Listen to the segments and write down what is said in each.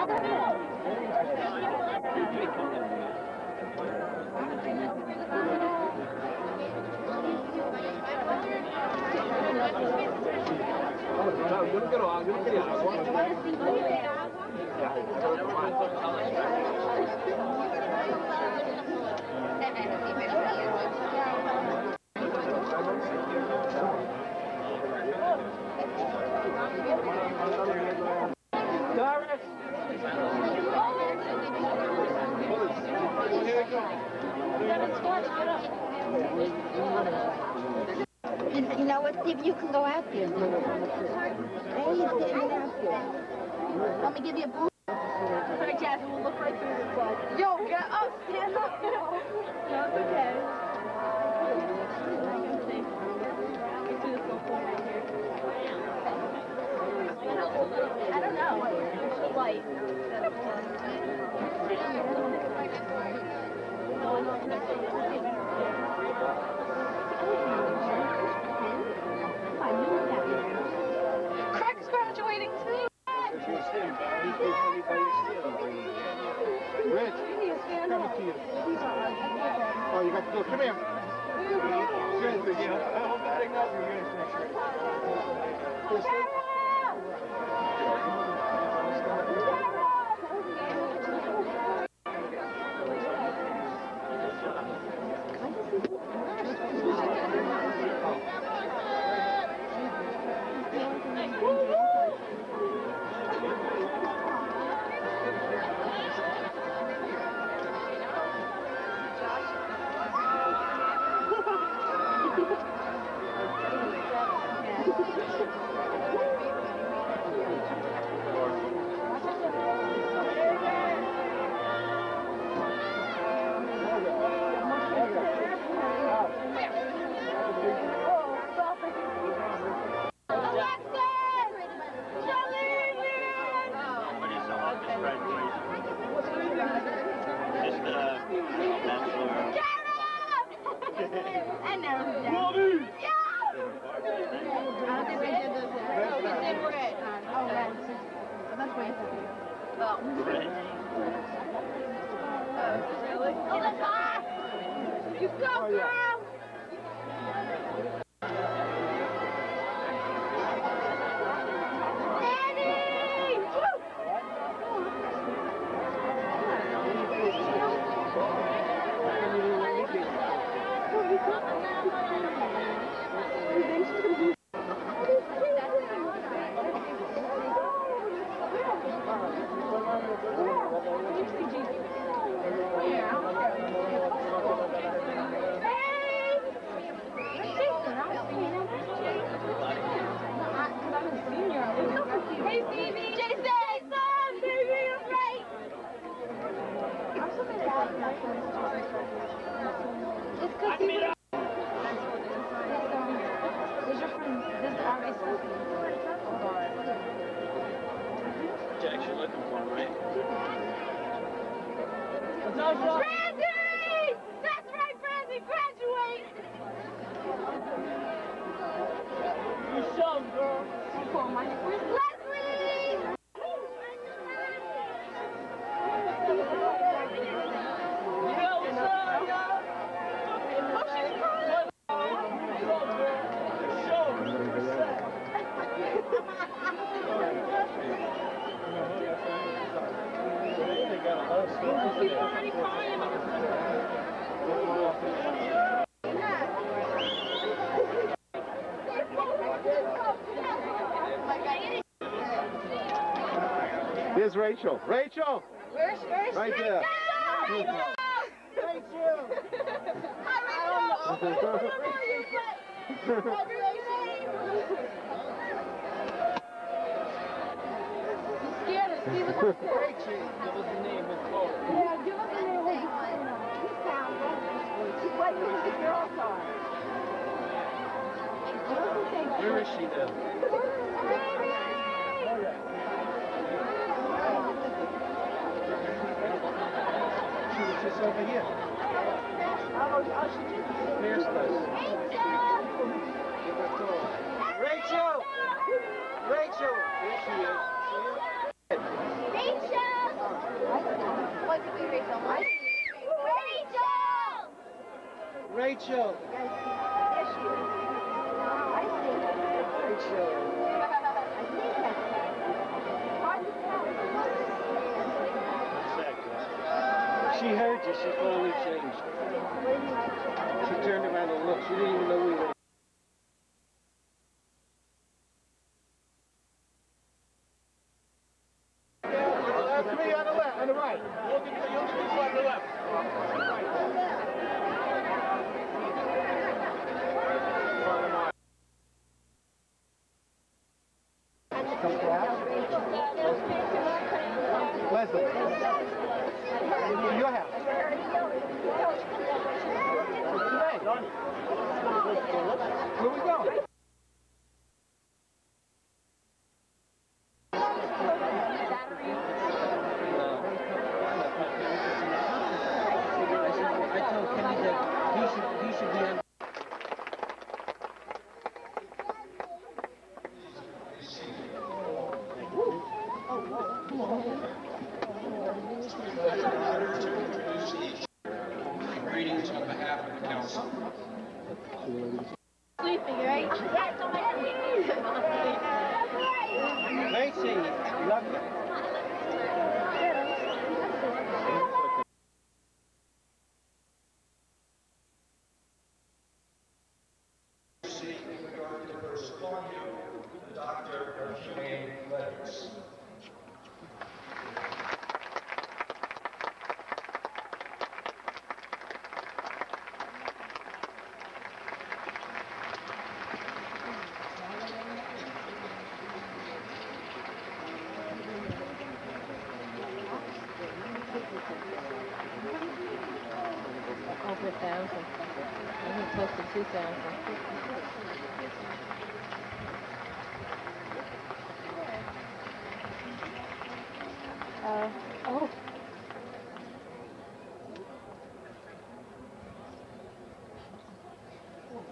yo no. You, you know what, Steve? You can go out there. Hey, you stand out there. Let me give you a boost. Sorry, Jasmine, we'll look right through this wall. Yo, get up, stand up. No, it's okay. I don't know. Light. Craig's graduating too. Rich, come here. Oh, you got to go. Come here. Good, yeah. I'm batting up. You're going to I Really? Oh, that's hot! You go, oh, girl! Girl. Call my Where's Leslie? Yeah, what's up, y'all? Oh, she's crying. Show him, girl. Show him. What's up? She's already crying. There's Rachel. Rachel! Where's, where's Right there. Rachel? Hi, Rachel. Scared us. See what's up. Rachel, that was the name of Chloe. Yeah, give us a name. He's down. She's waiting for the girls are. Where is she now? statue that's just over here. Here's this. Rachel! Rachel! Here she is. Rachel! Rachel! Rachel! Rachel! She heard you. She finally changed. She turned around and looked. She didn't even know we were. Three on the left, on the right. On the left.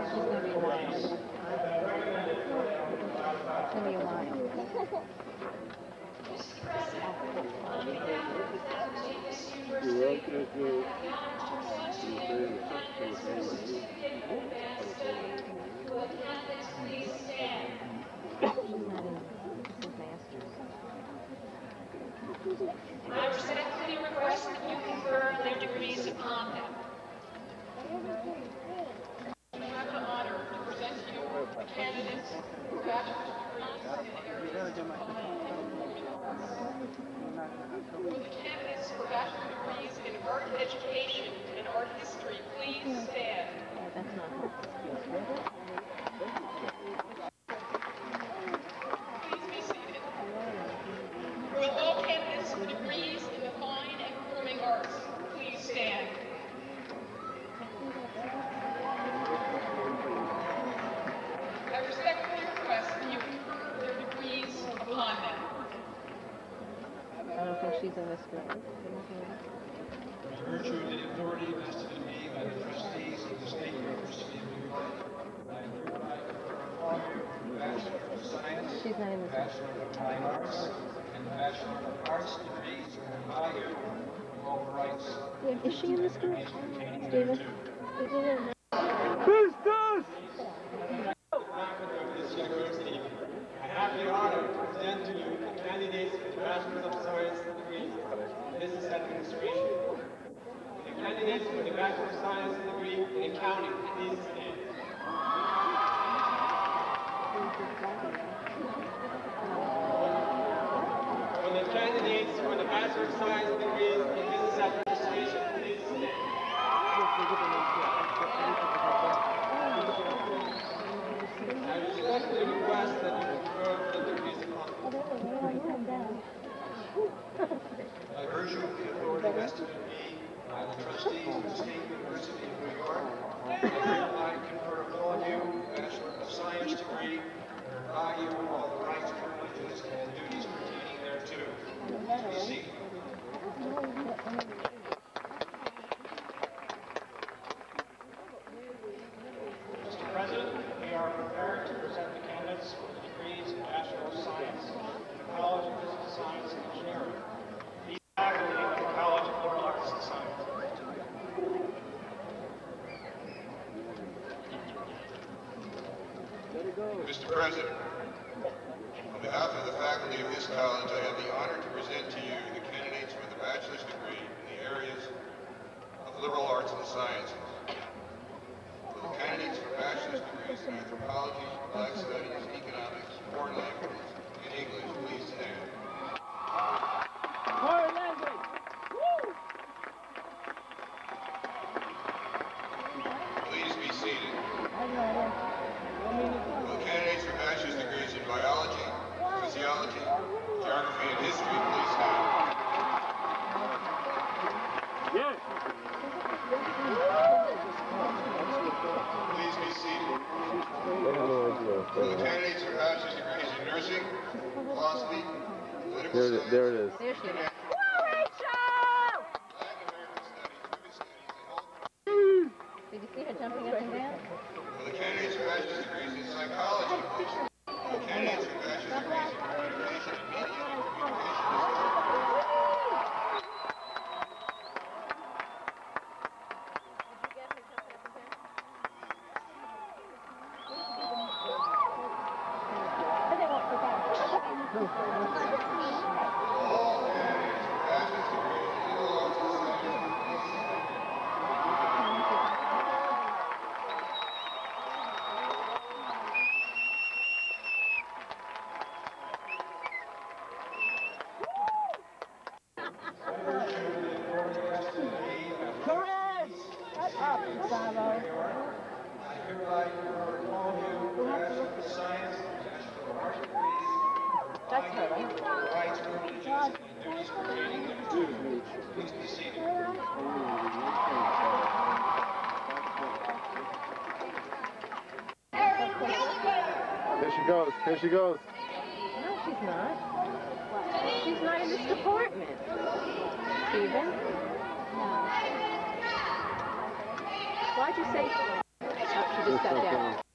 a while. It's gonna be a while. I respectfully request that you confer their degrees upon them. I have the honor to present to you the candidates for bachelor's degrees in areas. Will the candidates for bachelor's degrees in art education and art history please stand? Please be seated. All candidates degrees in the fine and performing arts please stand? I respectfully request that degrees upon. I don't think she's group. By virtue of the authority vested in me by the trustees of the State University of New York, I hereby confer upon you the Bachelor of Science, She's not in this group. Bachelor of Fine Arts, and the Bachelor of Arts degrees by you of all rights. Is she in this group? Stephen? Is it in? This university, I have the honor to present to you the candidates for the Bachelor of Science degree in Business Administration. The candidates for the Bachelor of Science degree in Accounting, please stand. For the candidates for the Bachelor of Science degrees in Business Administration, please stand. I respectfully request that you confer the degrees upon By virtue of the authority vested in me by the trustees of the State University of New York, I hereby confer upon you the Bachelor of Science degree, and by you all the rights, privileges, and duties pertaining thereto. Please be seated. Mr. President, we are prepared to present the candidates for the degrees in Bachelor of Science in the College of Physical Science and Engineering. These faculty of the College of Liberal Arts and Sciences. Mr. President, on behalf of the faculty of this college, I have the honor to present to you the candidates for the bachelor's degree in the areas of liberal arts and sciences. For the candidates for bachelor's degrees in black studies, uh, economics, foreign languages, and English, please stand. Please be seated. Will the candidates for bachelor's degrees in biology, physiology, geography, and history please stand? Please be seated. Will the candidates for bachelor's degrees in nursing, philosophy, political There, science, there it is. There she is. Latin American studies, women's studies, and all Did you see her jumping up and down? Will the candidates for bachelor's degrees in psychology, please? Will the candidates for bachelor's degrees in communication and media and communications? All candidates for bachelor's degrees in liberal arts and sciences, please I hereby confer upon you the Bachelor of Science and Bachelor of Arts degrees. That's her, right? All the rights, privileges, and duties pertaining thereto. Please be seated. Here she goes. Here she goes. No, she's not. She's not in this department. Stephen? No. Why'd you say? Oh, she just sat down.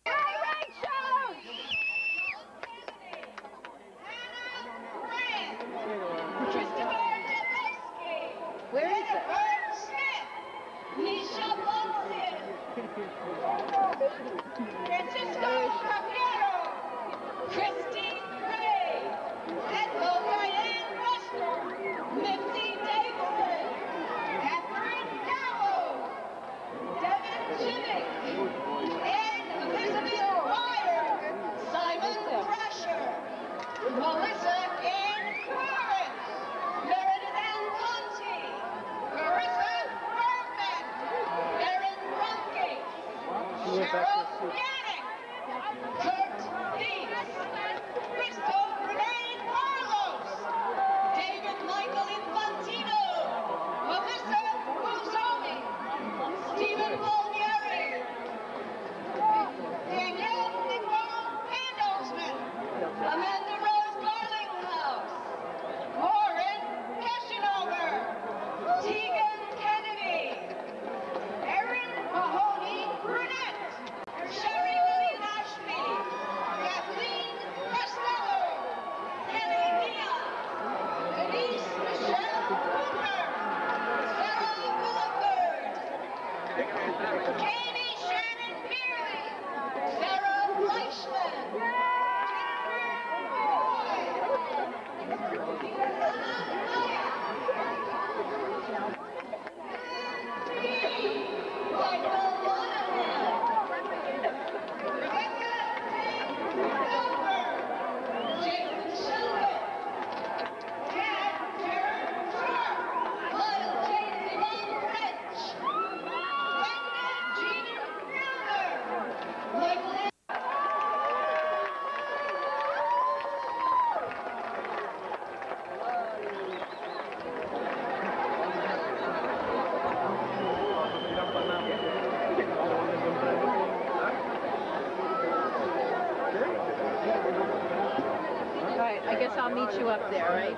I guess I'll meet you up there, right?